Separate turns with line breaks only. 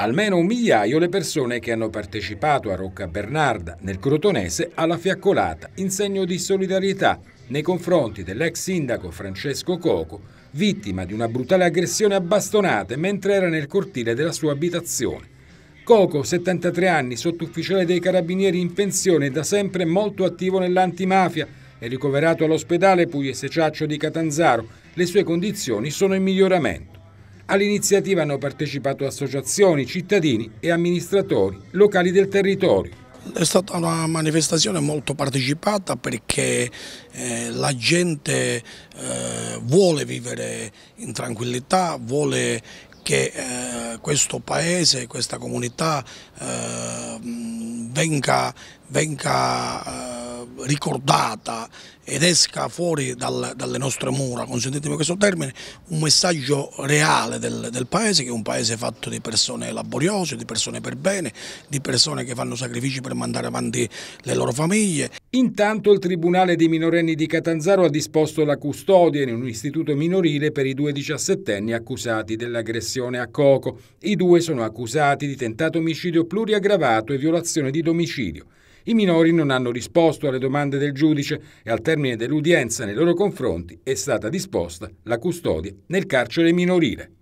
Almeno un migliaio le persone che hanno partecipato a Rocca Bernarda, nel Crotonese, alla fiaccolata in segno di solidarietà nei confronti dell'ex sindaco Francesco Coco, vittima di una brutale aggressione a bastonate mentre era nel cortile della sua abitazione. Coco, 73 anni, sottufficiale dei carabinieri in pensione e da sempre molto attivo nell'antimafia, è ricoverato all'ospedale Pugliese Ciaccio di Catanzaro. Le sue condizioni sono in miglioramento. All'iniziativa hanno partecipato associazioni, cittadini e amministratori locali del territorio.
È stata una manifestazione molto partecipata perché eh, la gente eh, vuole vivere in tranquillità, vuole che eh, questo paese, questa comunità eh, venga, venga eh, ricordata ed esca fuori dal, dalle nostre mura, consentitemi questo termine, un messaggio reale del, del, paese che è un paese fatto di persone laboriose, di persone per bene, di persone che fanno sacrifici per mandare avanti le loro famiglie.
Intanto il Tribunale dei minorenni di Catanzaro ha disposto la custodia in un istituto minorile per i due diciassettenni accusati dell'aggressione a Coco. I due sono accusati di tentato omicidio pluriaggravato e violazione di domicilio. I minori non hanno risposto alle domande del giudice e al termine dell'udienza nei loro confronti è stata disposta la custodia nel carcere minorile.